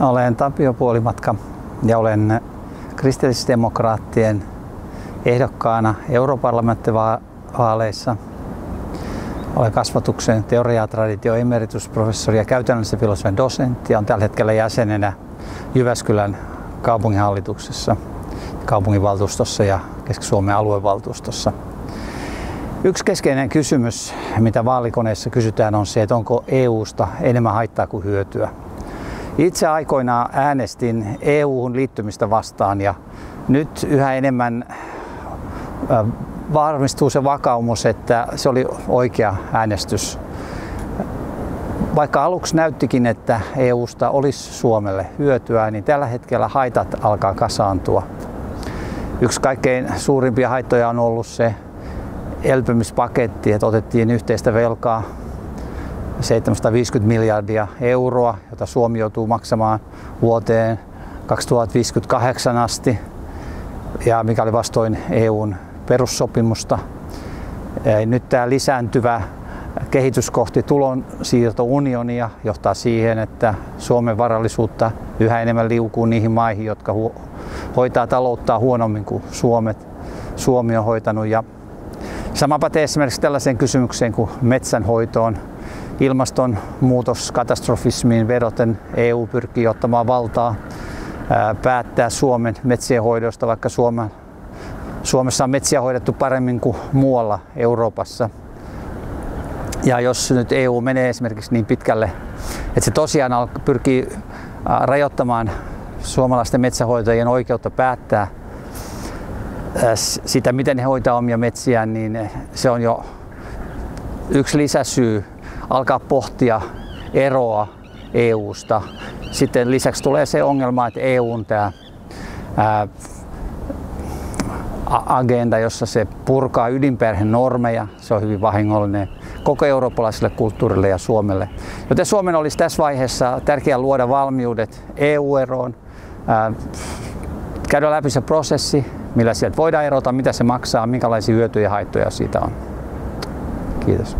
Olen Tapio Puolimatka ja olen kristillisdemokraattien ehdokkaana europarlamenttivaaleissa. Olen kasvatuksen teoria- ja traditio emeritusprofessori ja käytännöllisen filosofian dosentti olen tällä hetkellä jäsenenä Jyväskylän kaupunginhallituksessa, kaupunginvaltuustossa ja Keski-Suomen aluevaltuustossa. Yksi keskeinen kysymys, mitä vaalikoneessa kysytään, on se, että onko EUsta enemmän haittaa kuin hyötyä. Itse aikoinaan äänestin EU-hun liittymistä vastaan ja nyt yhä enemmän varmistuu se vakaumus, että se oli oikea äänestys. Vaikka aluksi näyttikin, että EUsta olisi Suomelle hyötyä, niin tällä hetkellä haitat alkaa kasaantua. Yksi kaikkein suurimpia haittoja on ollut se elpymispaketti, että otettiin yhteistä velkaa 750 miljardia euroa, jota Suomi joutuu maksamaan vuoteen 2058 asti, ja mikä oli vastoin EUn perussopimusta. Nyt tämä lisääntyvä kehitys kohti tulonsiirtounionia johtaa siihen, että Suomen varallisuutta yhä enemmän liukuu niihin maihin, jotka hoitaa talouttaa huonommin kuin Suomet, Suomi on hoitanut. Ja sama pätee esimerkiksi tällaiseen kysymykseen kuin metsänhoitoon ilmastonmuutoskatastrofismiin vedoten EU pyrkii ottamaan valtaa päättää Suomen metsien hoidosta, vaikka Suomen, Suomessa on metsiä hoidettu paremmin kuin muualla Euroopassa. Ja jos nyt EU menee esimerkiksi niin pitkälle, että se tosiaan pyrkii rajoittamaan suomalaisten metsähoitajien oikeutta päättää sitä, miten he hoitaa omia metsiään, niin se on jo yksi lisäsyy alkaa pohtia eroa EUsta. Sitten lisäksi tulee se ongelma, että EUn tämä agenda, jossa se purkaa ydinperhenormeja, se on hyvin vahingollinen koko eurooppalaiselle kulttuurille ja Suomelle. Joten Suomen olisi tässä vaiheessa tärkeää luoda valmiudet EU-eroon, käydä läpi se prosessi, millä sieltä voidaan erota, mitä se maksaa, minkälaisia hyötyjä ja haittoja siitä on. Kiitos.